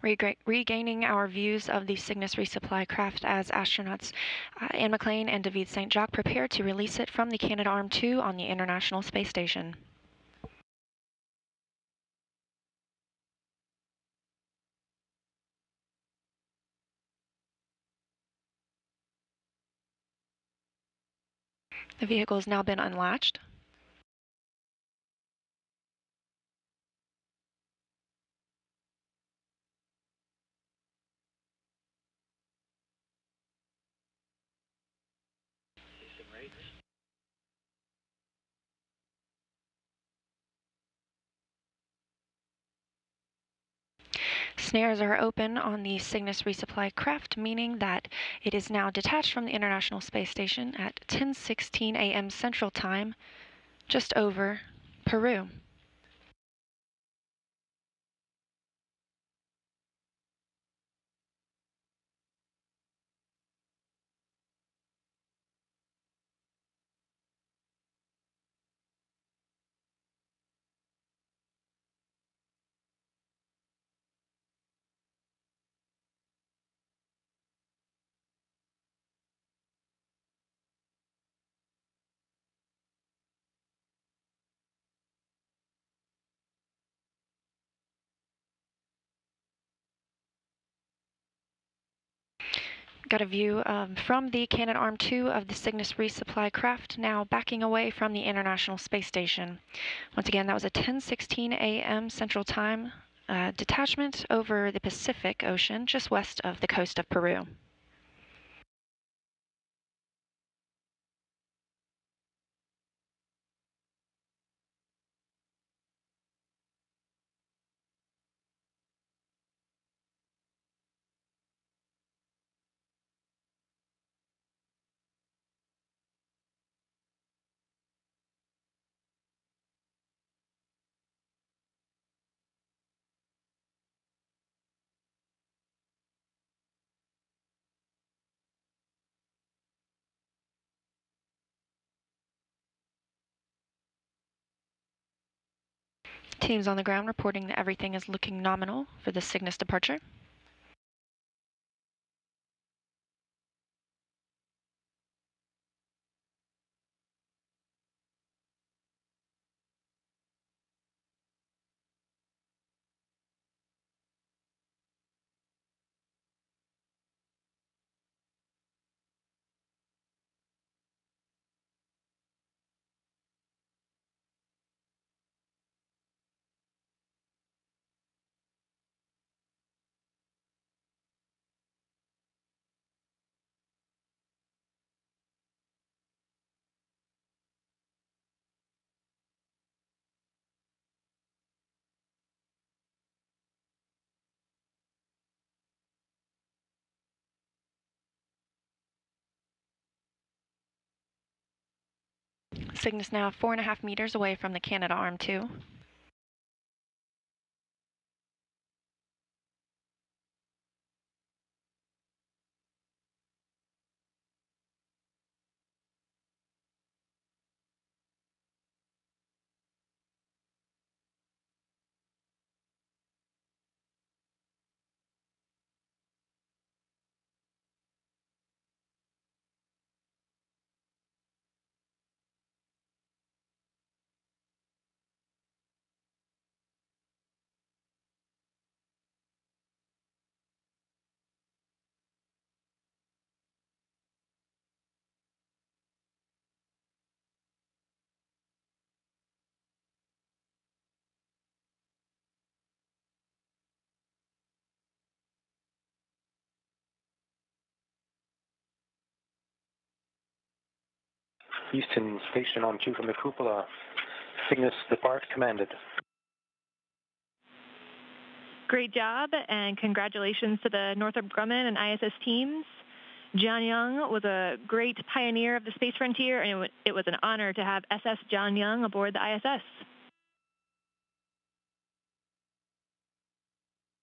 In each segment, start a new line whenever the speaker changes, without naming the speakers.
Regaining our views of the Cygnus resupply craft as astronauts uh, Anne McClain and David Saint-Jacques prepare to release it from the Canadarm2 on the International Space Station. The vehicle has now been unlatched. Snares are open on the Cygnus resupply craft, meaning that it is now detached from the International Space Station at 10:16 a.m. Central Time, just over Peru. Got a view um, from the Canadarm2 of the Cygnus resupply craft, now backing away from the International Space Station. Once again, that was a 10:16 a.m. Central Time uh, detachment over the Pacific Ocean, just west of the coast of Peru. Teams on the ground reporting that everything is looking nominal for the Cygnus departure. Cygnus now four and a half meters away from the Canadarm2.
Houston station on two from the cupola. Cygnus depart commanded.
Great job and congratulations to the Northrop Grumman and ISS teams. John Young was a great pioneer of the space frontier and it was an honor to have SS John Young aboard the ISS.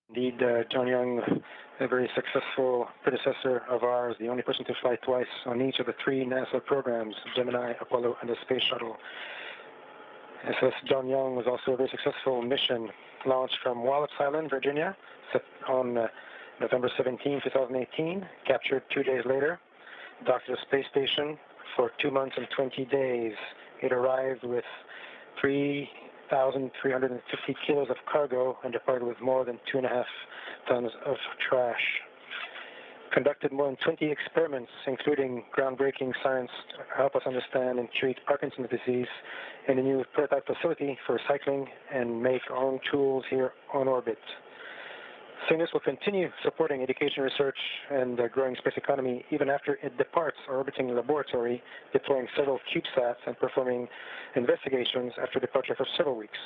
Indeed, uh, John Young, a very successful predecessor of ours, the only person to fly twice on each of the three NASA programs, Gemini, Apollo, and the Space Shuttle. SS John Young was also a very successful mission launched from Wallops Island, Virginia, on uh, November 17, 2018, captured two days later, docked at the space station for two months and 20 days. It arrived with 3,350 kilos of cargo and departed with more than two and a half tons of trash conducted more than 20 experiments, including groundbreaking science to help us understand and treat Parkinson's disease in a new prototype facility for recycling and make our own tools here on orbit. Cygnus will continue supporting education research and the growing space economy even after it departs our orbiting laboratory, deploying several CubeSats and performing investigations after departure for several weeks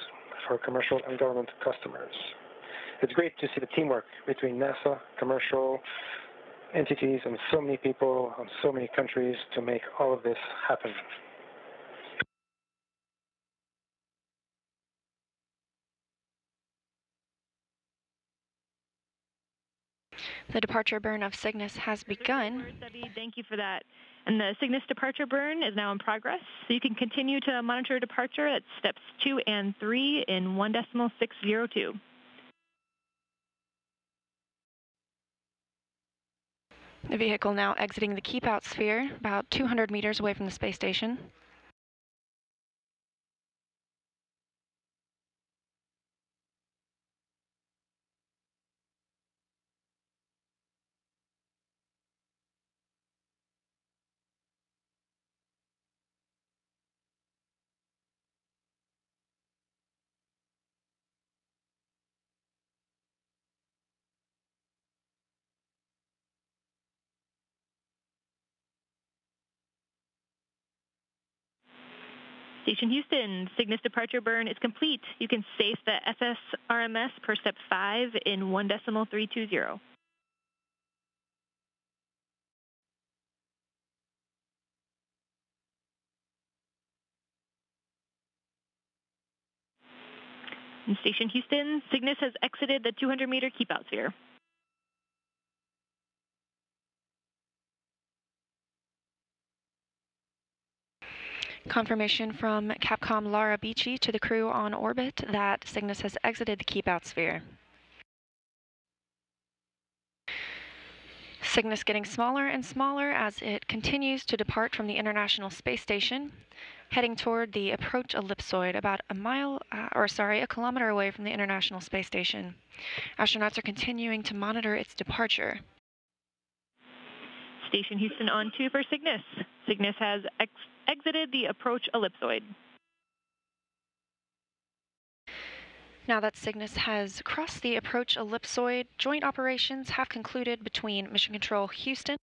for commercial and government customers it's great to see the teamwork between NASA, commercial entities, and so many people and so many countries to make all of this happen.
The departure burn of Cygnus has begun.
Thank you for that. And the Cygnus departure burn is now in progress. So you can continue to monitor departure at steps two and three in 1.602.
The vehicle now exiting the keep out sphere, about 200 meters away from the space station.
Station Houston, Cygnus departure burn is complete. You can safe the SSRMS per step 5 in 1 decimal 320. In Station Houston, Cygnus has exited the 200 meter keep out sphere.
Confirmation from Capcom Lara Beachy to the crew on orbit that Cygnus has exited the keep out sphere. Cygnus getting smaller and smaller as it continues to depart from the International Space Station, heading toward the approach ellipsoid about a mile, uh, or sorry, a kilometer away from the International Space Station. Astronauts are continuing to monitor its departure.
Station Houston on two for Cygnus. Cygnus has ex exited the approach ellipsoid.
Now that Cygnus has crossed the approach ellipsoid, joint operations have concluded between Mission Control Houston,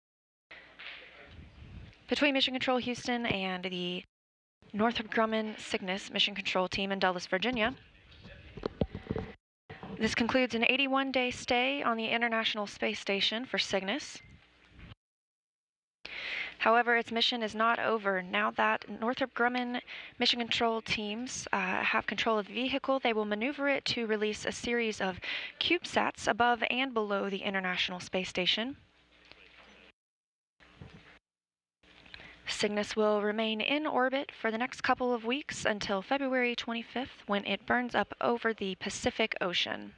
between Mission Control Houston and the Northrop Grumman Cygnus Mission Control Team in Dulles, Virginia. This concludes an 81-day stay on the International Space Station for Cygnus. However, its mission is not over. Now that Northrop Grumman mission control teams uh, have control of the vehicle, they will maneuver it to release a series of CubeSats above and below the International Space Station. Cygnus will remain in orbit for the next couple of weeks until February 25th when it burns up over the Pacific Ocean.